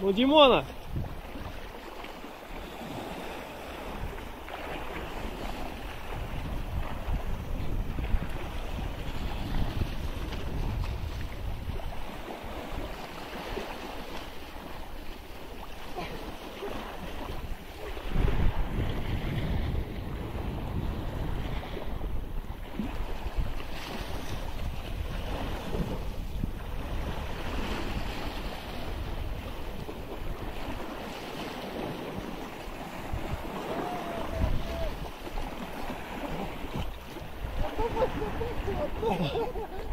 Ну, Димона! すごい。